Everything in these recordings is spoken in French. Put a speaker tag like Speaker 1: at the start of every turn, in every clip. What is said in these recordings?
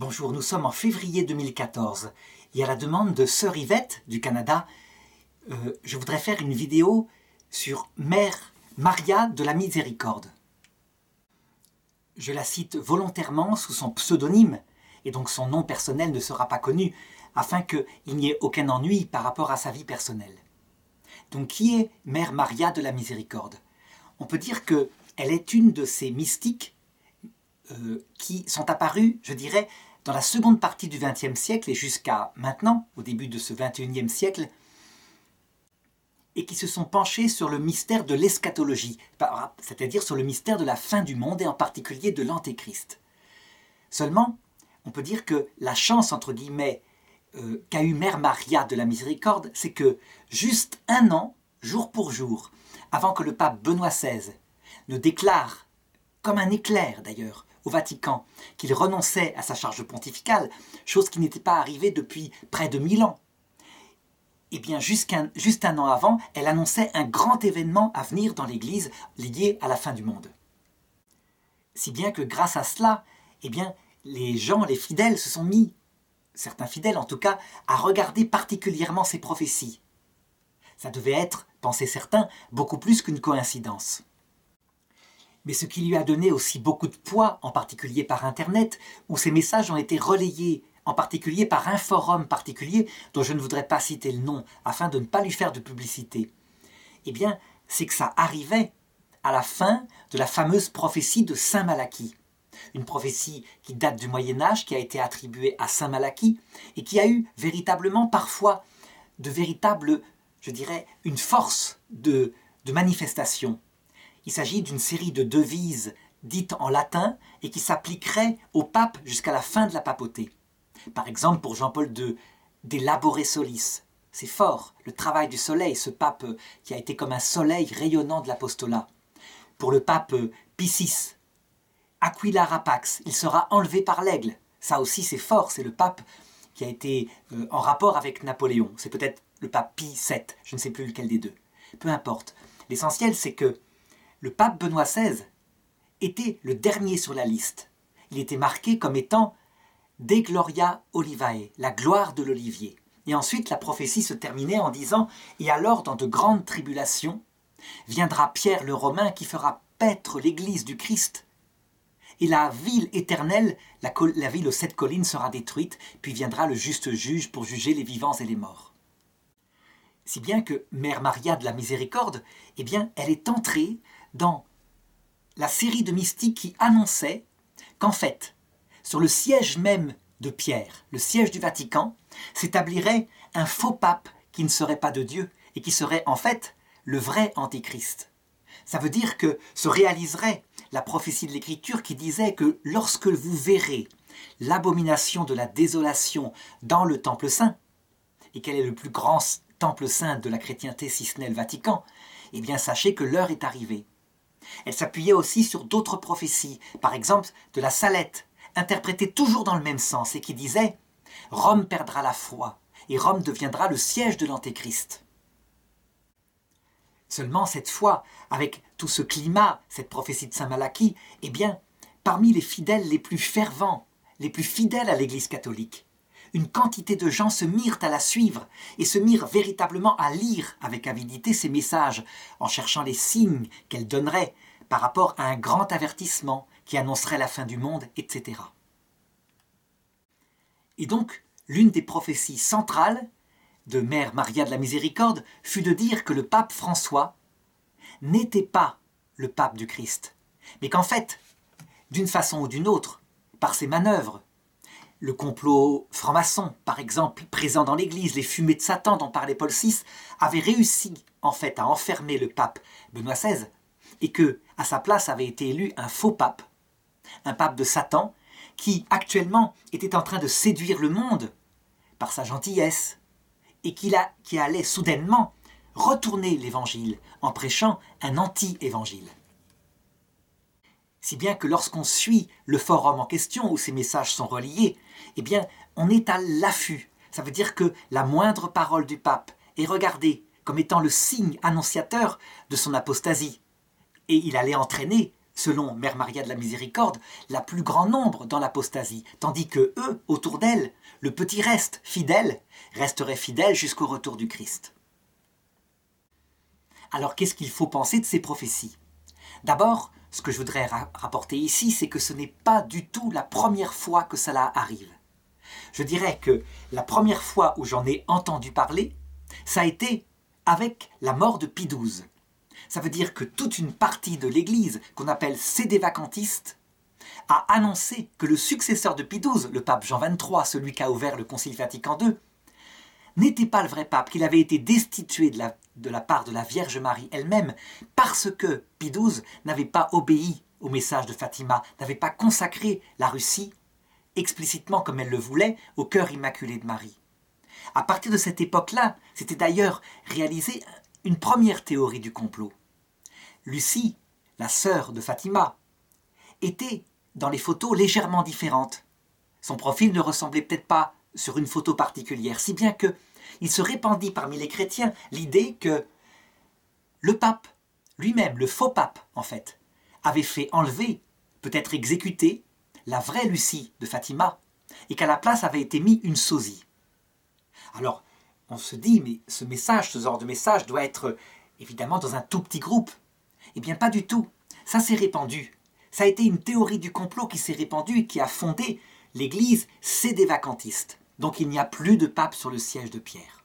Speaker 1: Bonjour, nous sommes en février 2014 et à la demande de Sœur Yvette du Canada, euh, je voudrais faire une vidéo sur Mère Maria de la Miséricorde. Je la cite volontairement sous son pseudonyme et donc son nom personnel ne sera pas connu afin qu'il n'y ait aucun ennui par rapport à sa vie personnelle. Donc qui est Mère Maria de la Miséricorde? On peut dire qu'elle est une de ces mystiques euh, qui sont apparus, je dirais, dans la seconde partie du XXe siècle et jusqu'à maintenant, au début de ce XXIe siècle, et qui se sont penchés sur le mystère de l'eschatologie, c'est-à-dire sur le mystère de la fin du monde et en particulier de l'Antéchrist. Seulement, on peut dire que la chance, entre guillemets, euh, qu'a eu Mère Maria de la Miséricorde, c'est que juste un an, jour pour jour, avant que le pape Benoît XVI ne déclare, comme un éclair d'ailleurs, au Vatican qu'il renonçait à sa charge pontificale, chose qui n'était pas arrivée depuis près de mille ans. Eh bien, juste un an avant, elle annonçait un grand événement à venir dans l'Église lié à la fin du monde. Si bien que grâce à cela, eh bien, les gens, les fidèles se sont mis, certains fidèles en tout cas, à regarder particulièrement ces prophéties. Ça devait être, pensaient certains, beaucoup plus qu'une coïncidence mais ce qui lui a donné aussi beaucoup de poids, en particulier par Internet, où ses messages ont été relayés, en particulier par un forum particulier dont je ne voudrais pas citer le nom afin de ne pas lui faire de publicité, eh bien, c'est que ça arrivait à la fin de la fameuse prophétie de Saint Malachie. Une prophétie qui date du Moyen Âge, qui a été attribuée à Saint Malachie, et qui a eu véritablement parfois de véritables, je dirais, une force de, de manifestation. Il s'agit d'une série de devises dites en latin et qui s'appliqueraient au pape jusqu'à la fin de la papauté. Par exemple, pour Jean-Paul II, des solis. C'est fort, le travail du soleil, ce pape qui a été comme un soleil rayonnant de l'apostolat. Pour le pape Pie Aquila rapax, il sera enlevé par l'aigle. Ça aussi c'est fort, c'est le pape qui a été euh, en rapport avec Napoléon. C'est peut-être le pape Pie VII, je ne sais plus lequel des deux. Peu importe. L'essentiel c'est que le pape Benoît XVI était le dernier sur la liste. Il était marqué comme étant De Gloria Olivae, la gloire de l'olivier. Et ensuite, la prophétie se terminait en disant Et alors, dans de grandes tribulations, viendra Pierre le Romain qui fera paître l'église du Christ. Et la ville éternelle, la, la ville aux sept collines, sera détruite, puis viendra le juste juge pour juger les vivants et les morts. Si bien que Mère Maria de la Miséricorde, eh bien, elle est entrée dans la série de mystiques qui annonçait qu'en fait, sur le siège même de Pierre, le siège du Vatican, s'établirait un faux pape qui ne serait pas de Dieu et qui serait en fait le vrai Antéchrist. Ça veut dire que se réaliserait la prophétie de l'Écriture qui disait que lorsque vous verrez l'abomination de la désolation dans le Temple Saint, et quel est le plus grand Temple Saint de la chrétienté si ce n'est le Vatican, eh bien sachez que l'heure est arrivée elle s'appuyait aussi sur d'autres prophéties, par exemple de la Salette, interprétée toujours dans le même sens et qui disait Rome perdra la foi et Rome deviendra le siège de l'Antéchrist. Seulement cette fois, avec tout ce climat, cette prophétie de Saint Malachie, eh bien, parmi les fidèles les plus fervents, les plus fidèles à l'Église catholique, une quantité de gens se mirent à la suivre et se mirent véritablement à lire avec avidité ces messages, en cherchant les signes qu'elle donnerait par rapport à un grand avertissement qui annoncerait la fin du monde, etc. Et donc, l'une des prophéties centrales de Mère Maria de la Miséricorde fut de dire que le pape François n'était pas le pape du Christ, mais qu'en fait, d'une façon ou d'une autre, par ses manœuvres, le complot franc-maçon, par exemple, présent dans l'Église, les fumées de Satan dont parlait Paul VI, avaient réussi en fait à enfermer le pape Benoît XVI, et que à sa place avait été élu un faux pape, un pape de Satan, qui actuellement était en train de séduire le monde par sa gentillesse, et qui allait soudainement retourner l'Évangile en prêchant un anti-évangile. Si bien que lorsqu'on suit le forum en question où ces messages sont reliés, eh bien, on est à l'affût. Ça veut dire que la moindre parole du pape est regardée comme étant le signe annonciateur de son apostasie. Et il allait entraîner selon Mère Maria de la Miséricorde, la plus grand nombre dans l'apostasie, tandis que eux, autour d'elle, le petit reste fidèle, resterait fidèle jusqu'au retour du Christ. Alors qu'est-ce qu'il faut penser de ces prophéties? D'abord, ce que je voudrais rapporter ici, c'est que ce n'est pas du tout la première fois que cela arrive. Je dirais que la première fois où j'en ai entendu parler, ça a été avec la mort de Pie. Ça veut dire que toute une partie de l'Église, qu'on appelle sédévacantiste, a annoncé que le successeur de Pie XII, le pape Jean XXIII, celui qui a ouvert le Concile Vatican II, n'était pas le vrai pape, qu'il avait été destitué de la, de la part de la Vierge Marie elle-même, parce que Pie XII n'avait pas obéi au message de Fatima, n'avait pas consacré la Russie explicitement comme elle le voulait au cœur immaculé de Marie. À partir de cette époque-là, c'était d'ailleurs réalisé une première théorie du complot. Lucie, la sœur de Fatima, était dans les photos légèrement différente. Son profil ne ressemblait peut-être pas sur une photo particulière, si bien que il se répandit parmi les chrétiens l'idée que le pape, lui-même, le faux pape en fait, avait fait enlever, peut-être exécuter, la vraie Lucie de Fatima, et qu'à la place avait été mis une sosie. Alors, on se dit, mais ce message, ce genre de message doit être évidemment dans un tout petit groupe. Eh bien, pas du tout. Ça s'est répandu. Ça a été une théorie du complot qui s'est répandue et qui a fondé l'Église sédévacantiste. Donc il n'y a plus de pape sur le siège de Pierre.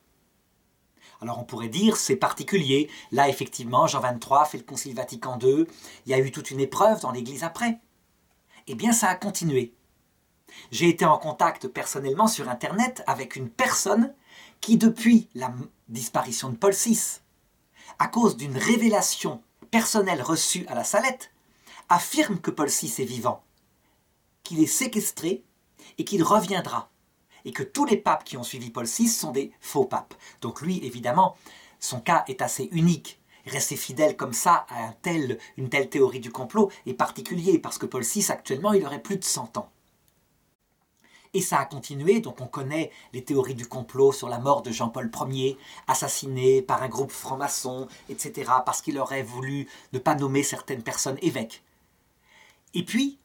Speaker 1: Alors on pourrait dire c'est particulier. Là effectivement Jean XXIII fait le Concile Vatican II. Il y a eu toute une épreuve dans l'Église après. Eh bien ça a continué. J'ai été en contact personnellement sur Internet avec une personne qui, depuis la disparition de Paul VI, à cause d'une révélation personnelle reçue à la Salette, affirme que Paul VI est vivant, qu'il est séquestré et qu'il reviendra, et que tous les papes qui ont suivi Paul VI sont des faux papes. Donc lui, évidemment, son cas est assez unique. Rester fidèle comme ça à une telle théorie du complot est particulier, parce que Paul VI, actuellement, il aurait plus de 100 ans. Et ça a continué, donc on connaît les théories du complot sur la mort de Jean-Paul Ier, assassiné par un groupe franc-maçon, etc., parce qu'il aurait voulu ne pas nommer certaines personnes évêques. Et puis,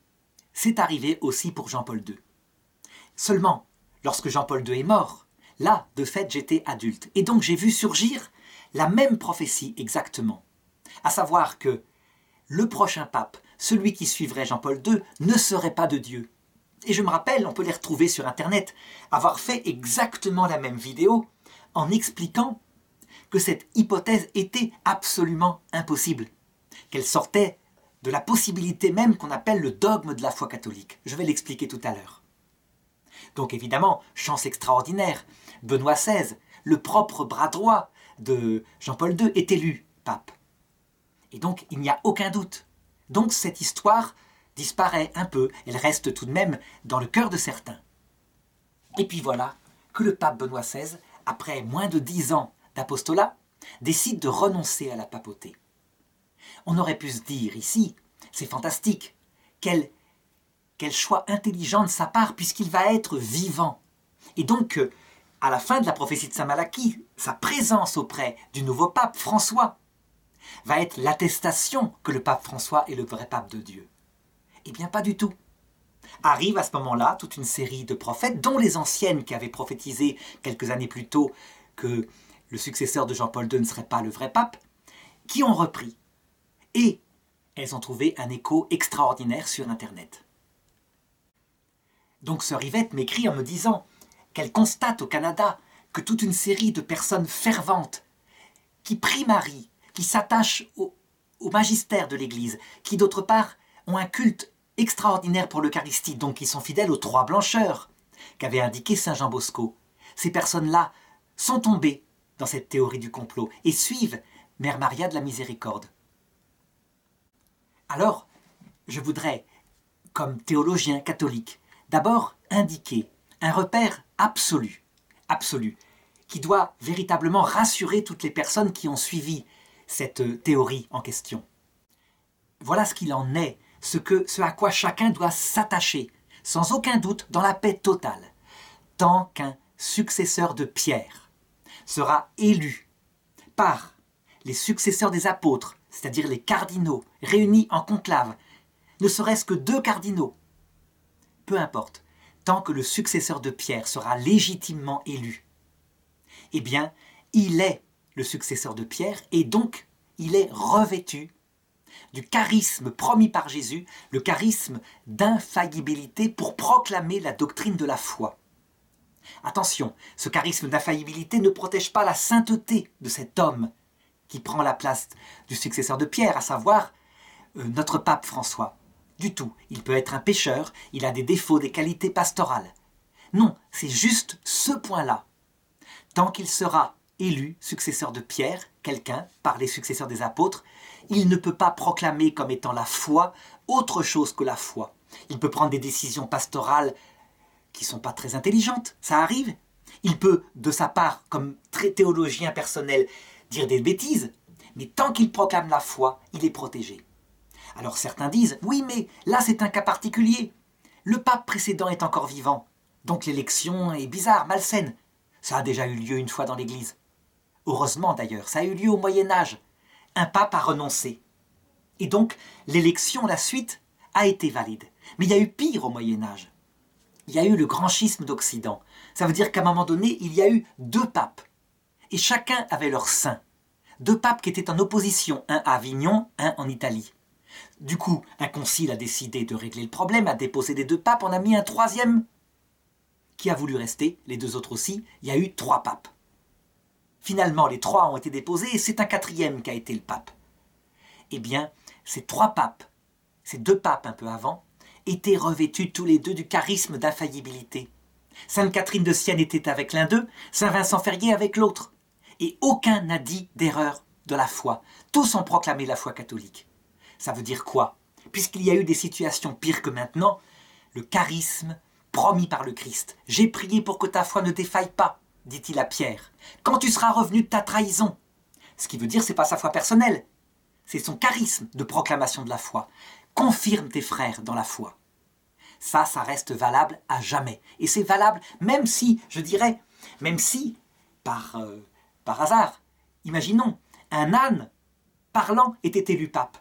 Speaker 1: c'est arrivé aussi pour Jean-Paul II. Seulement, lorsque Jean-Paul II est mort, là, de fait, j'étais adulte. Et donc j'ai vu surgir la même prophétie exactement. À savoir que le prochain pape, celui qui suivrait Jean-Paul II, ne serait pas de Dieu, et je me rappelle, on peut les retrouver sur Internet, avoir fait exactement la même vidéo en expliquant que cette hypothèse était absolument impossible, qu'elle sortait de la possibilité même qu'on appelle le dogme de la foi catholique. Je vais l'expliquer tout à l'heure. Donc évidemment, chance extraordinaire, Benoît XVI, le propre bras droit de Jean-Paul II, est élu pape. Et donc il n'y a aucun doute. Donc cette histoire disparaît un peu, elle reste tout de même dans le cœur de certains. Et puis voilà que le pape Benoît XVI, après moins de dix ans d'apostolat, décide de renoncer à la papauté. On aurait pu se dire ici, c'est fantastique, quel, quel choix intelligent de sa part puisqu'il va être vivant. Et donc, euh, à la fin de la prophétie de Saint Malachie, sa présence auprès du nouveau pape François va être l'attestation que le pape François est le vrai pape de Dieu. Eh bien, pas du tout. Arrive à ce moment-là toute une série de prophètes, dont les anciennes qui avaient prophétisé quelques années plus tôt que le successeur de Jean-Paul II ne serait pas le vrai pape, qui ont repris. Et elles ont trouvé un écho extraordinaire sur Internet. Donc Sœur Yvette m'écrit en me disant qu'elle constate au Canada que toute une série de personnes ferventes qui prient Marie, qui s'attachent au, au magistère de l'Église, qui d'autre part ont un culte extraordinaire pour l'Eucharistie, donc ils sont fidèles aux trois blancheurs qu'avait indiqué Saint Jean Bosco. Ces personnes-là sont tombées dans cette théorie du complot et suivent Mère Maria de la Miséricorde. Alors, je voudrais, comme théologien catholique, d'abord indiquer un repère absolu, absolu, qui doit véritablement rassurer toutes les personnes qui ont suivi cette théorie en question. Voilà ce qu'il en est ce, ce à quoi chacun doit s'attacher, sans aucun doute, dans la paix totale, tant qu'un successeur de Pierre sera élu par les successeurs des apôtres, c'est-à-dire les cardinaux réunis en conclave, ne serait-ce que deux cardinaux. Peu importe, tant que le successeur de Pierre sera légitimement élu, eh bien, il est le successeur de Pierre et donc il est revêtu du charisme promis par Jésus, le charisme d'infaillibilité pour proclamer la doctrine de la foi. Attention, ce charisme d'infaillibilité ne protège pas la sainteté de cet homme qui prend la place du successeur de Pierre, à savoir euh, notre pape François. Du tout, il peut être un pécheur, il a des défauts, des qualités pastorales. Non, c'est juste ce point-là. Tant qu'il sera élu successeur de Pierre, quelqu'un, par les successeurs des apôtres, il ne peut pas proclamer comme étant la foi autre chose que la foi. Il peut prendre des décisions pastorales qui sont pas très intelligentes, ça arrive. Il peut, de sa part, comme très théologien personnel, dire des bêtises, mais tant qu'il proclame la foi, il est protégé. Alors certains disent, oui, mais là c'est un cas particulier. Le pape précédent est encore vivant, donc l'élection est bizarre, malsaine. Ça a déjà eu lieu une fois dans l'Église. Heureusement d'ailleurs, ça a eu lieu au Moyen Âge. Un pape a renoncé. Et donc l'élection, la suite, a été valide. Mais il y a eu pire au Moyen Âge. Il y a eu le grand schisme d'Occident. Ça veut dire qu'à un moment donné, il y a eu deux papes. Et chacun avait leur saint. Deux papes qui étaient en opposition, un à Avignon, un en Italie. Du coup, un concile a décidé de régler le problème, a déposé des deux papes, on a mis un troisième qui a voulu rester, les deux autres aussi, il y a eu trois papes. Finalement, les trois ont été déposés et c'est un quatrième qui a été le pape. Eh bien, ces trois papes, ces deux papes un peu avant, étaient revêtus tous les deux du charisme d'infaillibilité. Sainte Catherine de Sienne était avec l'un d'eux, Saint Vincent Ferrier avec l'autre. Et aucun n'a dit d'erreur de la foi. Tous ont proclamé la foi catholique. Ça veut dire quoi? Puisqu'il y a eu des situations pires que maintenant, le charisme promis par le Christ. J'ai prié pour que ta foi ne défaille pas, dit-il à Pierre, quand tu seras revenu de ta trahison. Ce qui veut dire c'est pas sa foi personnelle, c'est son charisme de proclamation de la foi. Confirme tes frères dans la foi. Ça, ça reste valable à jamais. Et c'est valable même si, je dirais, même si, par, euh, par hasard, imaginons, un âne parlant était élu pape.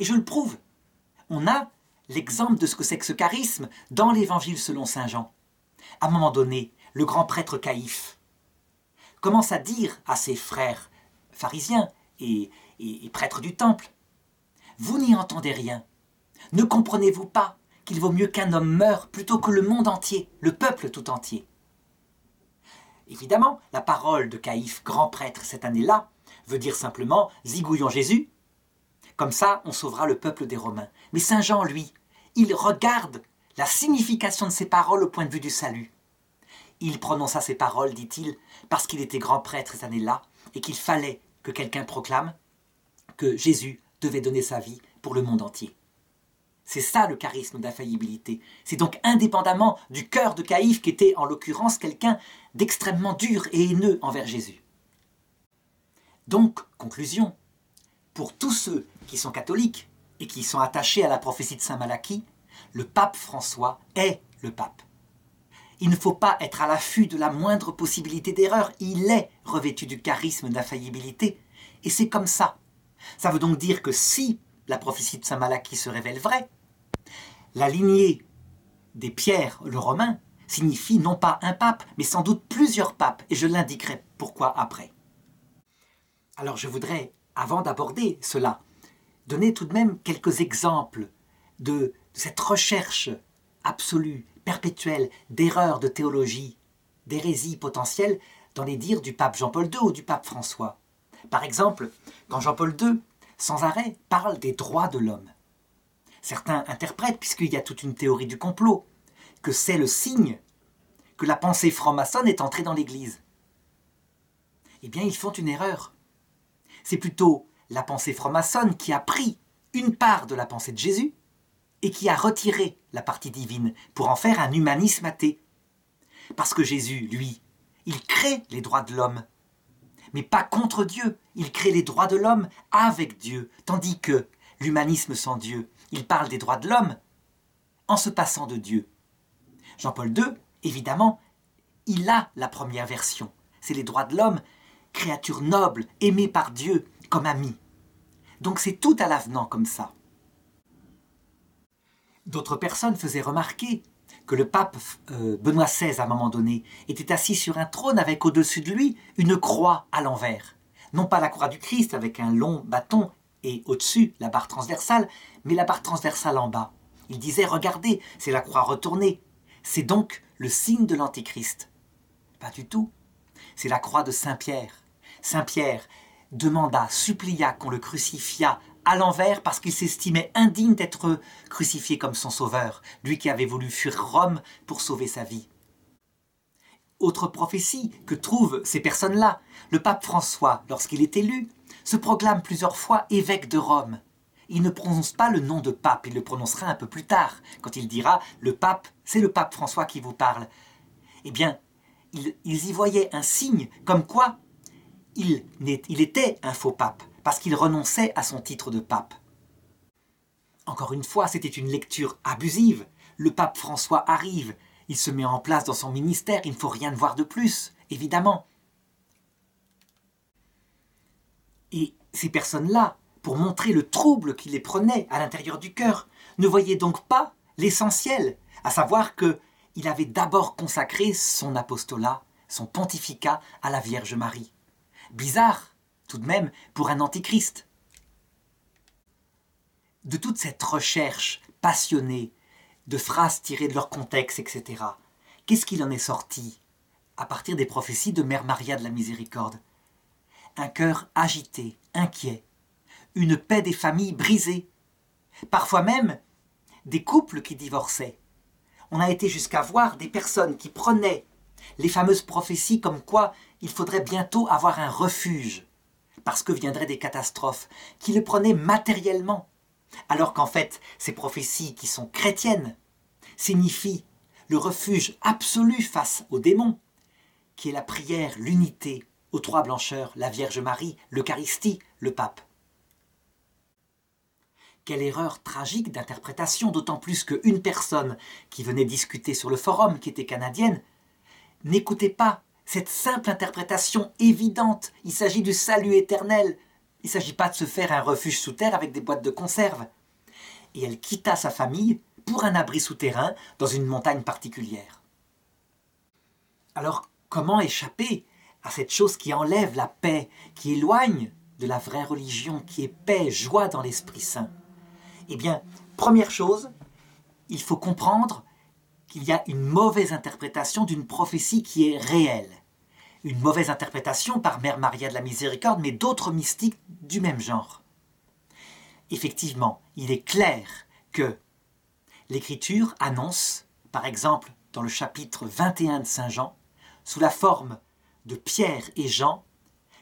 Speaker 1: Et je le prouve. On a l'exemple de ce que c'est que ce charisme dans l'évangile selon Saint Jean. À un moment donné, le grand prêtre Caïphe commence à dire à ses frères pharisiens et, prêtres du temple Vous n'y entendez rien. Ne comprenez-vous pas qu'il vaut mieux qu'un homme meure plutôt que le monde entier, le peuple tout entier? Évidemment, la parole de Caïphe, grand prêtre cette année-là, veut dire simplement Zigouillons Jésus. Comme ça, on sauvera le peuple des Romains. Mais Saint Jean, lui, il regarde la signification de ces paroles au point de vue du salut. Il prononça ces paroles, dit-il, parce qu'il était grand prêtre cette année-là, et qu'il fallait que quelqu'un proclame que Jésus devait donner sa vie pour le monde entier. C'est ça le charisme d'infaillibilité. C'est donc indépendamment du cœur de Caïphe qui était en l'occurrence quelqu'un d'extrêmement dur et haineux envers Jésus. Donc, conclusion, pour tous ceux qui sont catholiques, et qui sont attachés à la prophétie de Saint Malachie, le pape François est le pape. Il ne faut pas être à l'affût de la moindre possibilité d'erreur, il est revêtu du charisme d'infaillibilité, et c'est comme ça. Ça veut donc dire que si la prophétie de Saint Malachie se révèle vraie, la lignée des pierres, le romain, signifie non pas un pape, mais sans doute plusieurs papes, et je l'indiquerai pourquoi après. Alors je voudrais, avant d'aborder cela, donner tout de même quelques exemples de cette recherche absolue, perpétuelle, d'erreurs de théologie, d'hérésie potentielle dans les dires du pape Jean-Paul II ou du pape François. Par exemple, quand Jean-Paul II, sans arrêt, parle des droits de l'homme. Certains interprètent, puisqu'il y a toute une théorie du complot, que c'est le signe que la pensée franc-maçonne est entrée dans l'Église. Eh bien, ils font une erreur. C'est plutôt la pensée franc-maçonne qui a pris une part de la pensée de Jésus et qui a retiré la partie divine pour en faire un humanisme athée. Parce que Jésus, lui, il crée les droits de l'homme, mais pas contre Dieu, il crée les droits de l'homme avec Dieu, tandis que l'humanisme sans Dieu, il parle des droits de l'homme en se passant de Dieu. Jean-Paul II, évidemment, il a la première version. C'est les droits de l'homme, créature noble, aimée par Dieu, comme ami. Donc c'est tout à l'avenant comme ça. D'autres personnes faisaient remarquer que le pape euh, Benoît XVI, à un moment donné, était assis sur un trône avec au-dessus de lui une croix à l'envers. Non pas la croix du Christ avec un long bâton et au-dessus la barre transversale, mais la barre transversale en bas. Il disait Regardez, c'est la croix retournée. C'est donc le signe de l'Antéchrist. Pas du tout. C'est la croix de Saint Pierre. Demanda, supplia qu'on le crucifiât à l'envers parce qu'il s'estimait indigne d'être crucifié comme son sauveur, lui qui avait voulu fuir Rome pour sauver sa vie. Autre prophétie que trouvent ces personnes-là, le pape François, lorsqu'il est élu, se proclame plusieurs fois évêque de Rome. Il ne prononce pas le nom de pape, il le prononcera un peu plus tard, quand il dira le pape, c'est le pape François qui vous parle. Eh bien, ils, y voyaient un signe comme quoi il, était un faux pape parce qu'il renonçait à son titre de pape. Encore une fois, c'était une lecture abusive. Le pape François arrive, il se met en place dans son ministère, il ne faut rien voir de plus, évidemment. Et ces personnes-là, pour montrer le trouble qui les prenait à l'intérieur du cœur, ne voyaient donc pas l'essentiel, à savoir que il avait d'abord consacré son apostolat, son pontificat à la Vierge Marie. Bizarre, tout de même pour un antichrist. De toute cette recherche passionnée de phrases tirées de leur contexte, etc., qu'est-ce qu'il en est sorti à partir des prophéties de Mère Maria de la Miséricorde? Un cœur agité, inquiet, une paix des familles brisée, parfois même des couples qui divorçaient. On a été jusqu'à voir des personnes qui prenaient les fameuses prophéties comme quoi il faudrait bientôt avoir un refuge parce que viendraient des catastrophes, qui le prenaient matériellement, alors qu'en fait, ces prophéties qui sont chrétiennes signifient le refuge absolu face aux démons, qui est la prière, l'unité aux trois blancheurs, la Vierge Marie, l'Eucharistie, le pape. Quelle erreur tragique d'interprétation, d'autant plus qu'une personne qui venait discuter sur le forum, qui était canadienne, n'écoutait pas cette simple interprétation évidente. Il s'agit du salut éternel. Il ne s'agit pas de se faire un refuge sous terre avec des boîtes de conserve. Et elle quitta sa famille pour un abri souterrain dans une montagne particulière. Alors, comment échapper à cette chose qui enlève la paix, qui éloigne de la vraie religion, qui est paix, joie dans l'Esprit Saint? Eh bien, première chose, il faut comprendre qu'il y a une mauvaise interprétation d'une prophétie qui est réelle une mauvaise interprétation par Mère Maria de la Miséricorde, mais d'autres mystiques du même genre. Effectivement, il est clair que l'Écriture annonce, par exemple dans le chapitre 21 de Saint Jean, sous la forme de Pierre et Jean,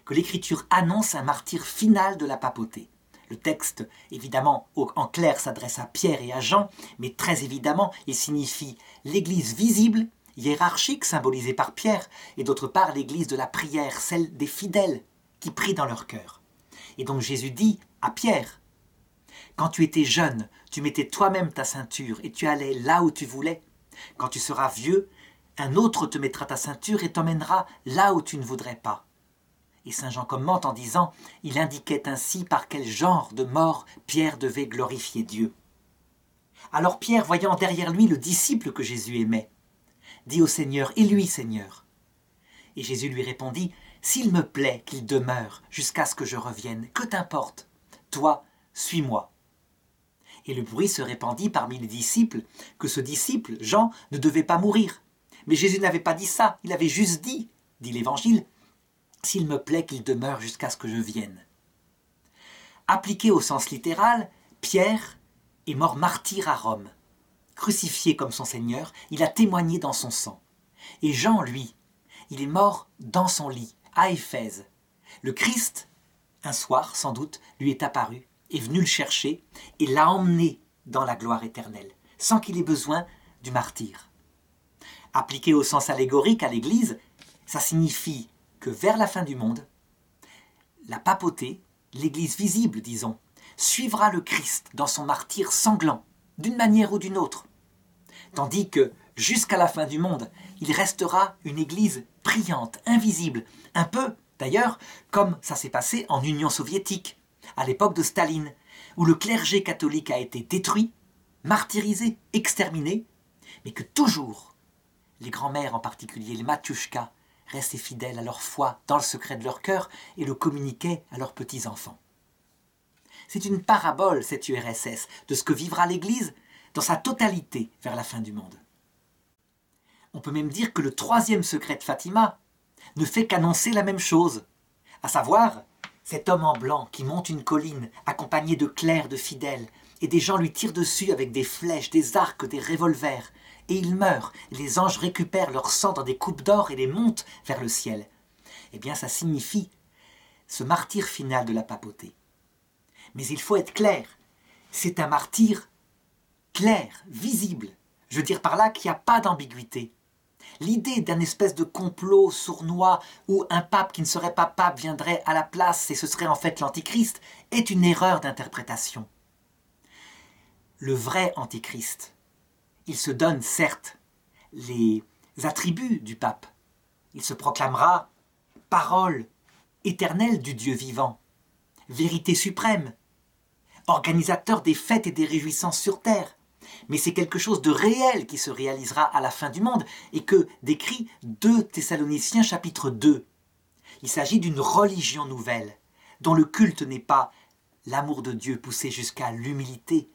Speaker 1: que l'Écriture annonce un martyr final de la papauté. Le texte, évidemment, en clair s'adresse à Pierre et à Jean, mais très évidemment, il signifie l'Église visible hiérarchique symbolisée par Pierre, et d'autre part l'Église de la prière, celle des fidèles qui prient dans leur cœur. Et donc Jésus dit à Pierre, Quand tu étais jeune, tu mettais toi-même ta ceinture et tu allais là où tu voulais. Quand tu seras vieux, un autre te mettra ta ceinture et t'emmènera là où tu ne voudrais pas. Et Saint Jean commente en disant, il indiquait ainsi par quel genre de mort Pierre devait glorifier Dieu. Alors Pierre, voyant derrière lui le disciple que Jésus aimait, dit au Seigneur, et lui, Seigneur Et Jésus lui répondit, S'il me plaît qu'il demeure jusqu'à ce que je revienne, que t'importe Toi, suis-moi. Et le bruit se répandit parmi les disciples que ce disciple, Jean, ne devait pas mourir. Mais Jésus n'avait pas dit ça, il avait juste dit, dit l'Évangile, S'il me plaît qu'il demeure jusqu'à ce que je vienne. Appliqué au sens littéral, Pierre est mort martyr à Rome crucifié comme son Seigneur, il a témoigné dans son sang. Et Jean, lui, il est mort dans son lit, à Éphèse. Le Christ, un soir sans doute, lui est apparu, est venu le chercher et l'a emmené dans la gloire éternelle, sans qu'il ait besoin du martyr. Appliqué au sens allégorique à l'Église, ça signifie que vers la fin du monde, la papauté, l'Église visible, disons, suivra le Christ dans son martyr sanglant, d'une manière ou d'une autre, tandis que jusqu'à la fin du monde, il restera une Église priante, invisible, un peu d'ailleurs comme ça s'est passé en Union soviétique, à l'époque de Staline, où le clergé catholique a été détruit martyrisés, exterminés, mais que toujours, les grands-mères en particulier, les matushkas, restaient fidèles à leur foi dans le secret de leur cœur et le communiquaient à leurs petits-enfants. C'est une parabole, cette URSS, de ce que vivra l'Église dans sa totalité vers la fin du monde. On peut même dire que le troisième secret de Fatima ne fait qu'annoncer la même chose, à savoir cet homme en blanc qui monte une colline accompagné de clercs, de fidèles, et des gens lui tirent dessus avec des flèches, des arcs, des revolvers, et il meurt, et les anges récupèrent leur sang dans des coupes d'or et les montent vers le ciel. Eh bien, ça signifie ce martyr final de la papauté. Mais il faut être clair, c'est un martyr clair, visible. Je veux dire par là qu'il n'y a pas d'ambiguïté. L'idée d'un espèce de complot sournois où un pape qui ne serait pas pape viendrait à la place et ce serait en fait l'antichrist est une erreur d'interprétation. Le vrai antichrist, il se donne certes les attributs du pape. Il se proclamera parole éternelle du Dieu vivant, vérité suprême, organisateur des fêtes et des réjouissances sur terre. Mais c'est quelque chose de réel qui se réalisera à la fin du monde et que décrit 2 Thessaloniciens chapitre 2. Il s'agit d'une religion nouvelle, dont le culte n'est pas l'amour de Dieu poussé jusqu'à l'humilité,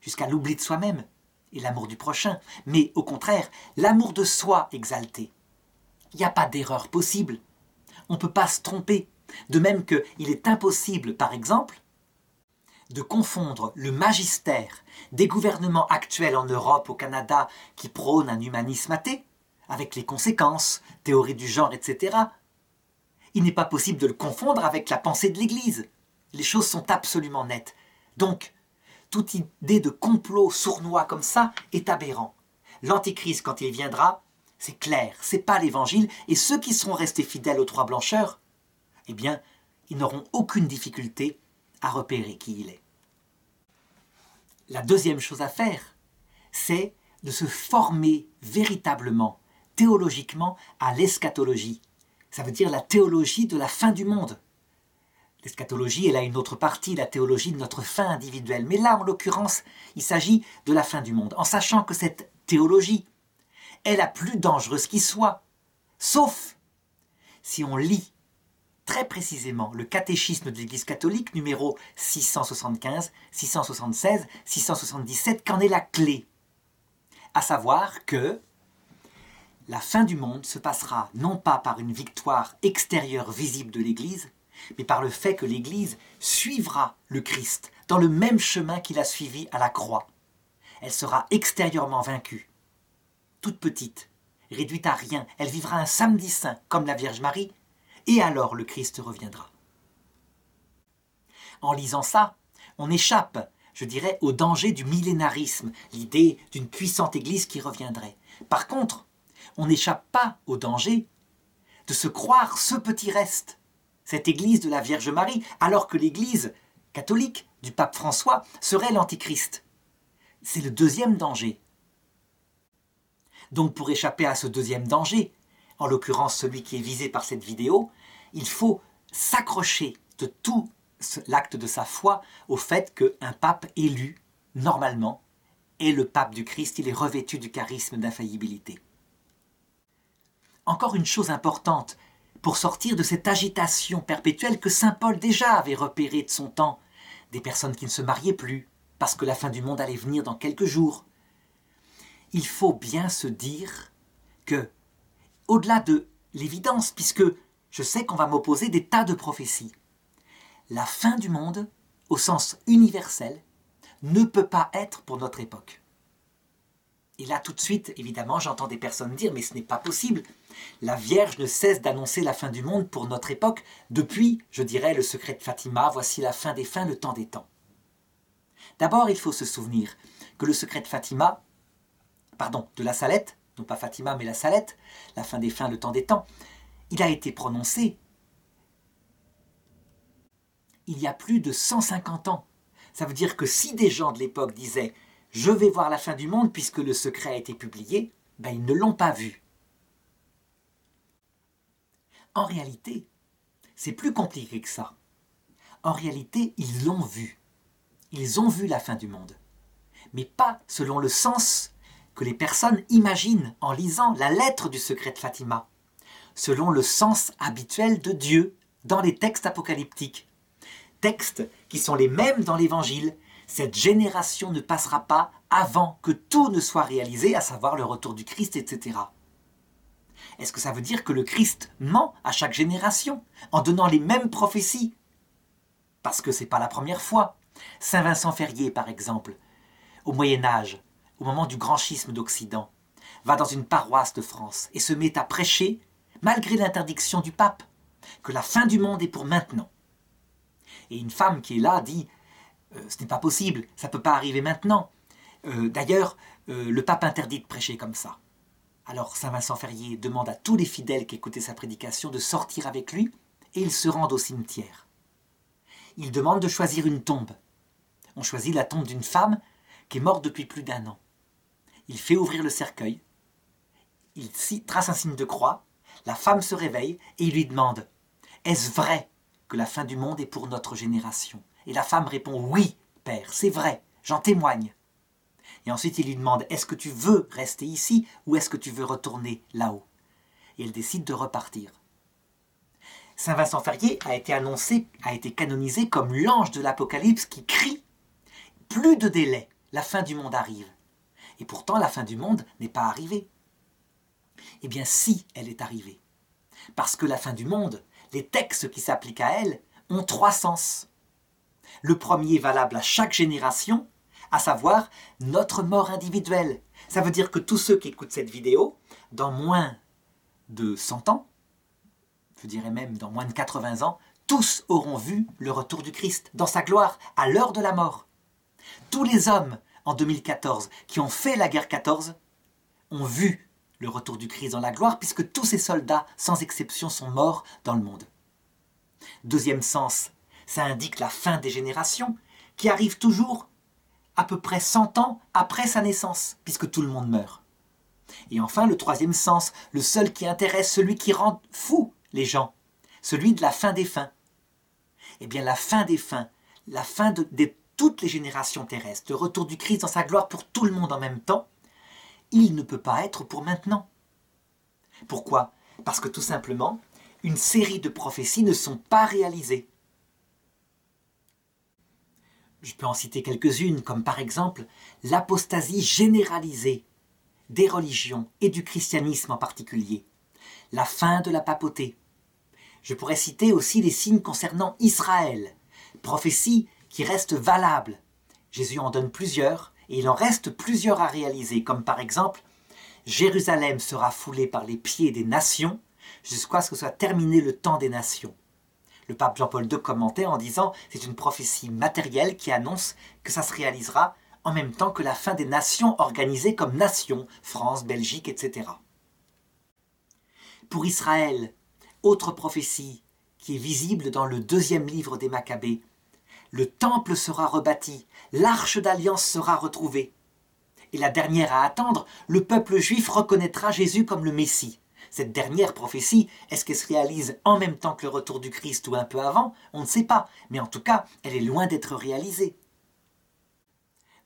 Speaker 1: jusqu'à l'oubli de soi-même et l'amour du prochain, mais au contraire, l'amour de soi exalté. Il n'y a pas d'erreur possible. On ne peut pas se tromper. De même qu'il est impossible, par exemple, de confondre le magistère des gouvernements actuels en Europe, au Canada, qui prônent un humanisme athée, avec les conséquences, théorie du genre, etc. Il n'est pas possible de le confondre avec la pensée de l'Église. Les choses sont absolument nettes. Donc, toute idée de complot sournois comme ça est aberrant. L'Antichrist, quand il viendra, c'est clair, c'est pas l'Évangile, et ceux qui seront restés fidèles aux trois blancheurs, eh bien, ils n'auront aucune difficulté à repérer qui il est. La deuxième chose à faire, c'est de se former véritablement, théologiquement, à l'eschatologie. Ça veut dire la théologie de la fin du monde. L'eschatologie, elle a une autre partie, la théologie de notre fin individuelle. Mais là, en l'occurrence, il s'agit de la fin du monde, en sachant que cette théologie est la plus dangereuse qui soit, sauf si on lit très précisément le catéchisme de l'Église catholique numéro 675, 676, 677, qu'en est la clé? À savoir que la fin du monde se passera non pas par une victoire extérieure visible de l'Église, mais par le fait que l'Église suivra le Christ dans le même chemin qu'il a suivi à la croix. Elle sera extérieurement vaincue, toute petite, réduite à rien, elle vivra un samedi saint comme la Vierge Marie, et alors le Christ reviendra. En lisant ça, on échappe, je dirais, au danger du millénarisme, l'idée d'une puissante Église qui reviendrait. Par contre, on n'échappe pas au danger de se croire ce petit reste, cette Église de la Vierge Marie, alors que l'Église catholique du pape François serait l'Antichrist. C'est le deuxième danger. Donc pour échapper à ce deuxième danger, en l'occurrence celui qui est visé par cette vidéo, il faut s'accrocher de tout l'acte de sa foi au fait qu'un pape élu, normalement, est le pape du Christ, il est revêtu du charisme d'infaillibilité. Encore une chose importante, pour sortir de cette agitation perpétuelle que Saint Paul déjà avait repérée de son temps, des personnes qui ne se mariaient plus, parce que la fin du monde allait venir dans quelques jours. Il faut bien se dire que au-delà de l'évidence, puisque je sais qu'on va m'opposer des tas de prophéties. La fin du monde, au sens universel, ne peut pas être pour notre époque. Et là, tout de suite, évidemment, j'entends des personnes dire, mais ce n'est pas possible. La Vierge ne cesse d'annoncer la fin du monde pour notre époque depuis, je dirais, le secret de Fatima, voici la fin des fins, le temps des temps. D'abord, il faut se souvenir que le secret de Fatima, pardon, de la Salette, non pas Fatima, mais la Salette, la fin des fins, le temps des temps, il a été prononcé il y a plus de 150 ans. Ça veut dire que si des gens de l'époque disaient je vais voir la fin du monde puisque le secret a été publié, ben ils ne l'ont pas vu. En réalité, c'est plus compliqué que ça. En réalité, ils l'ont vu. Ils ont vu la fin du monde. mais pas selon le sens que les personnes imaginent en lisant la lettre du secret de Fatima, selon le sens habituel de Dieu dans les textes apocalyptiques. Textes qui sont les mêmes dans l'Évangile. Cette génération ne passera pas avant que tout ne soit réalisé, à savoir le retour du Christ, etc. Est-ce que ça veut dire que le Christ ment à chaque génération en donnant les mêmes prophéties? Parce que c'est pas la première fois. Saint Vincent Ferrier, par exemple, au Moyen Âge, au moment du grand schisme d'Occident, va dans une paroisse de France et se met à prêcher, malgré l'interdiction du pape, que la fin du monde est pour maintenant. Et une femme qui est là dit euh, Ce n'est pas possible, ça ne peut pas arriver maintenant. Euh, d'ailleurs, euh, le pape interdit de prêcher comme ça. Alors Saint Vincent Ferrier demande à tous les fidèles qui écoutaient sa prédication de sortir avec lui et ils se rendent au cimetière. Il demande de choisir une tombe. On choisit la tombe d'une femme qui est morte depuis plus d'un an. Il fait ouvrir le cercueil, il trace un signe de croix, la femme se réveille et il lui demande Est-ce vrai que la fin du monde est pour notre génération? Et la femme répond Oui, père, c'est vrai, j'en témoigne. Et ensuite il lui demande Est-ce que tu veux rester ici ou est-ce que tu veux retourner là-haut? Et elle décide de repartir. Saint Vincent Ferrier a été annoncé, a été canonisé comme l'ange de l'Apocalypse qui crie Plus de délai, la fin du monde arrive. Et pourtant la fin du monde n'est pas arrivée. Eh bien si elle est arrivée. Parce que la fin du monde, les textes qui s'appliquent à elle, ont trois sens. Le premier valable à chaque génération, à savoir notre mort individuelle. Ça veut dire que tous ceux qui écoutent cette vidéo, dans moins de 100 ans, je dirais même dans moins de 80 ans, tous auront vu le retour du Christ dans sa gloire à l'heure de la mort. Tous les hommes en 2014 qui ont fait la guerre 14 ont vu le retour du Christ dans la gloire puisque tous ces soldats, sans exception, sont morts dans le monde. Deuxième sens, ça indique la fin des générations qui arrive toujours à peu près 100 ans après sa naissance, puisque tout le monde meurt. Et enfin, le troisième sens, le seul qui intéresse celui qui rend fou les gens, celui de la fin des fins. Eh bien, la fin des fins, la fin de, toutes les générations terrestres, le retour du Christ dans sa gloire pour tout le monde en même temps, il ne peut pas être pour maintenant. Pourquoi? Parce que tout simplement, une série de prophéties ne sont pas réalisées. Je peux en citer quelques-unes, comme par exemple l'apostasie généralisée des religions et du christianisme en particulier, la fin de la papauté. Je pourrais citer aussi les signes concernant Israël, prophéties qui restent valables. Jésus en donne plusieurs, et il en reste plusieurs à réaliser, comme par exemple Jérusalem sera foulée par les pieds des nations jusqu'à ce que soit terminé le temps des nations. Le pape Jean-Paul II commentait en disant c'est une prophétie matérielle qui annonce que ça se réalisera en même temps que la fin des nations organisées comme nations, France, Belgique, etc. Pour Israël, autre prophétie qui est visible dans le deuxième livre des Maccabées, le temple sera rebâti, l'arche d'alliance sera retrouvée. Et la dernière à attendre, le peuple juif reconnaîtra Jésus comme le Messie. Cette dernière prophétie, est-ce qu'elle se réalise en même temps que le retour du Christ ou un peu avant? On ne sait pas, mais en tout cas, elle est loin d'être réalisée.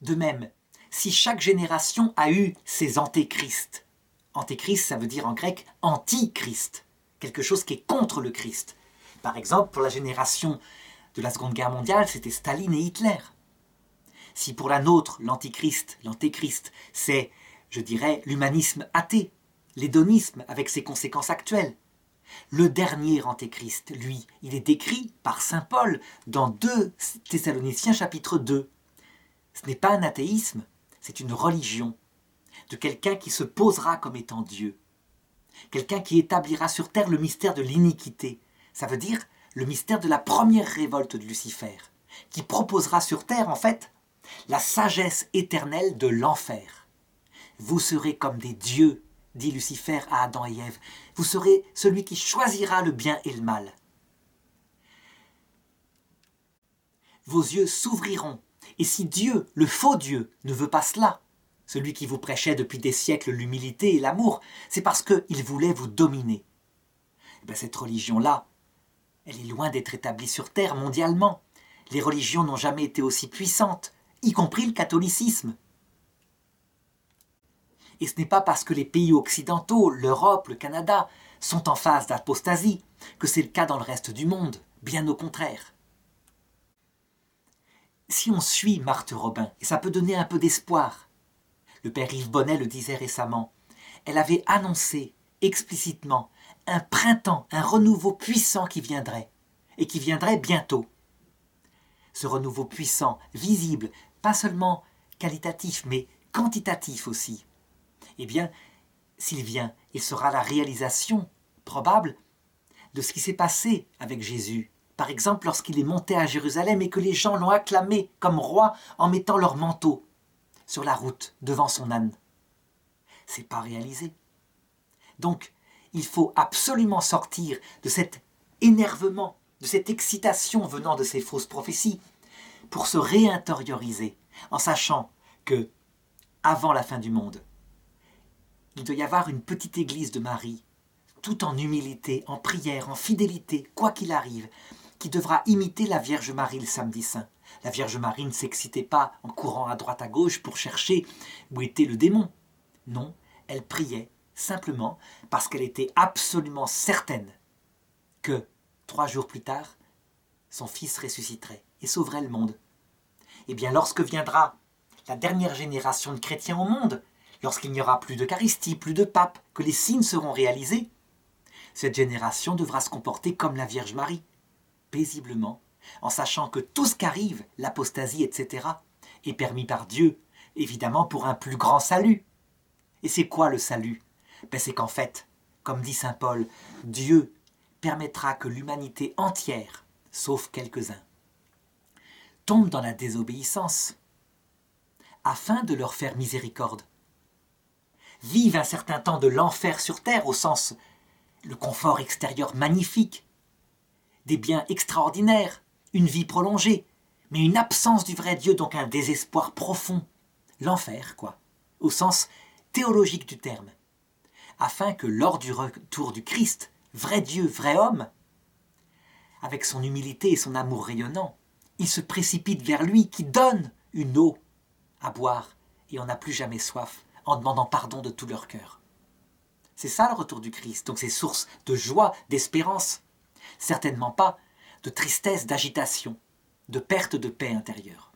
Speaker 1: De même, si chaque génération a eu ses antéchrists, antéchrist ça veut dire en grec antichrist, quelque chose qui est contre le Christ. Par exemple, pour la génération de la Seconde Guerre mondiale, c'était Staline et Hitler. Si pour la nôtre, l'antichrist, l'antéchrist, c'est, je dirais, l'humanisme athée, l'hédonisme avec ses conséquences actuelles. Le dernier antéchrist, lui, il est décrit par Saint Paul dans 2 Thessaloniciens chapitre 2. Ce n'est pas un athéisme, c'est une religion de quelqu'un qui se posera comme étant Dieu. Quelqu'un qui établira sur terre le mystère de l'iniquité. Ça veut dire le mystère de la première révolte de Lucifer, qui proposera sur terre, en fait, la sagesse éternelle de l'enfer. Vous serez comme des dieux dit Lucifer à Adam et Ève, vous serez celui qui choisira le bien et le mal. Vos yeux s'ouvriront, et si Dieu, le faux Dieu, ne veut pas cela, celui qui vous prêchait depuis des siècles l'humilité et l'amour, c'est parce qu'il voulait vous dominer. Eh ben, cette religion-là, elle est loin d'être établie sur terre mondialement. Les religions n'ont jamais été aussi puissantes, y compris le catholicisme. Et ce n'est pas parce que les pays occidentaux, l'Europe, le Canada, sont en phase d'apostasie que c'est le cas dans le reste du monde, bien au contraire. Si on suit Marthe Robin, et ça peut donner un peu d'espoir, le père Yves Bonnet le disait récemment, elle avait annoncé explicitement un printemps, un renouveau puissant qui viendrait, et qui viendrait bientôt. Ce renouveau puissant, visible, pas seulement qualitatif, mais quantitatif aussi. Eh bien, s'il vient, il sera la réalisation probable de ce qui s'est passé avec Jésus. Par exemple, lorsqu'il est monté à Jérusalem et que les gens l'ont acclamé comme roi en mettant leur manteau sur la route devant son âne. C'est pas réalisé. Donc, il faut absolument sortir de cet énervement, de cette excitation venant de ces fausses prophéties, pour se réintérioriser, en sachant que, avant la fin du monde, il doit y avoir une petite église de Marie, tout en humilité, en prière, en fidélité, quoi qu'il arrive, qui devra imiter la Vierge Marie le samedi saint. La Vierge Marie ne s'excitait pas en courant à droite à gauche pour chercher où était le démon. Non, elle priait simplement parce qu'elle était absolument certaine que, trois jours plus tard, son fils ressusciterait et sauverait le monde. Eh bien, lorsque viendra la dernière génération de chrétiens au monde, lorsqu'il n'y aura plus d'Eucharistie, plus de pape, que les signes seront réalisés, cette génération devra se comporter comme la Vierge Marie, paisiblement, en sachant que tout ce qu'arrive, l'apostasie, etc., est permis par Dieu, évidemment pour un plus grand salut. Et c'est quoi le salut? Ben C'est qu'en fait, comme dit Saint Paul, Dieu permettra que l'humanité entière, sauf quelques-uns, tombe dans la désobéissance, afin de leur faire miséricorde. Vive un certain temps de l'enfer sur terre au sens le confort extérieur magnifique, des biens extraordinaires, une vie prolongée, mais une absence du vrai Dieu, donc un désespoir profond, l'enfer, quoi, au sens théologique du terme, afin que lors du retour du Christ, vrai Dieu, vrai homme, avec son humilité et son amour rayonnant, il se précipite vers lui qui donne une eau à boire et on n'a plus jamais soif en demandant pardon de tout leur cœur. C'est ça le retour du Christ, donc c'est source de joie, d'espérance, certainement pas de tristesse, d'agitation, de perte de paix intérieure.